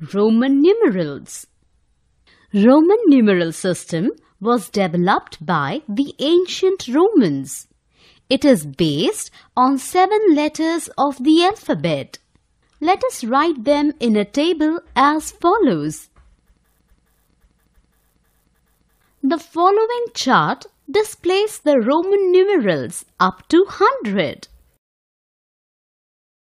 Roman numerals. Roman numeral system was developed by the ancient Romans. It is based on seven letters of the alphabet. Let us write them in a table as follows. The following chart displays the Roman numerals up to 100.